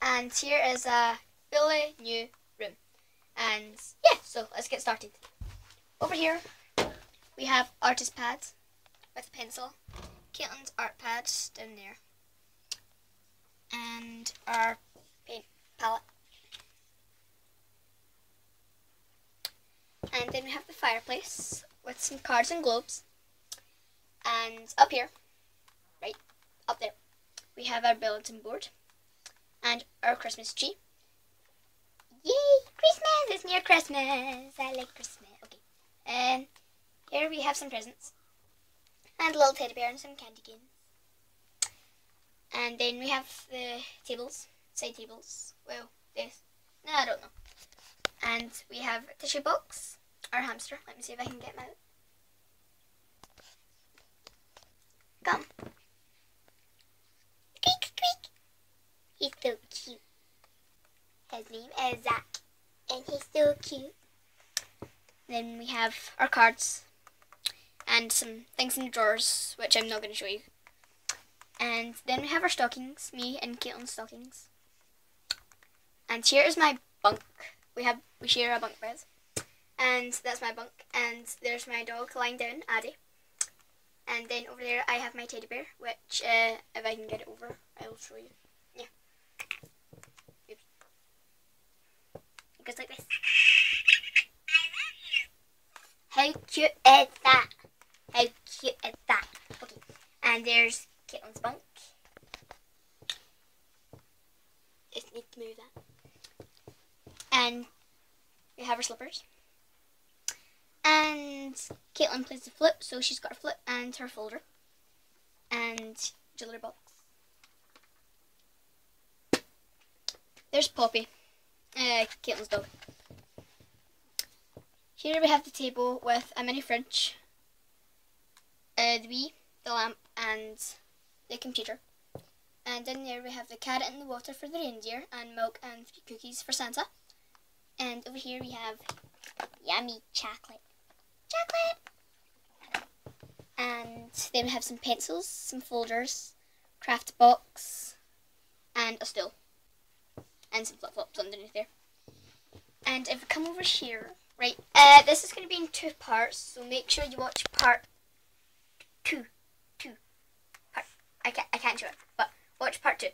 And here is a really new room. And yeah, so let's get started. Over here, we have artist pads with a pencil, Caitlin's art pads down there, and our paint palette. And then we have the fireplace with some cards and globes. And up here, right up there, we have our bulletin board and our Christmas tree. Yay! Christmas! It's near Christmas. I like Christmas. Okay. And here we have some presents. And a little teddy bear and some candy canes. And then we have the tables, side tables. Well, this. No, I don't know. And we have a tissue box, our hamster. Let me see if I can get him out. Come. Squeak, squeak. He's so cute. His name is Zach. And he's so cute. Then we have our cards and some things in the drawers, which I'm not going to show you. And then we have our stockings, me and Caitlin's stockings. And here is my bunk. We have we share a bunk bed. And that's my bunk. And there's my dog lying down, Addy. And then over there I have my teddy bear, which uh, if I can get it over, I'll show you. Yeah. Oops. It goes like this. How cute is that? How cute is that? Okay. And there's Caitlin's bunk. Just need to move that. And we have her slippers. And Caitlin plays the flip, so she's got her flip and her folder. And jewelry box. There's Poppy, uh, Caitlin's dog. Here we have the table with a mini fridge, uh, the Wii, the lamp, and the computer. And in there we have the carrot in the water for the reindeer, and milk and three cookies for Santa. And over here we have yummy chocolate. Chocolate! And then we have some pencils, some folders, craft box, and a stool. And some flip flops underneath there. And if we come over here, right, uh, this is going to be in two parts, so make sure you watch part two. Two. Part. I can't, I can't show it, but watch part two.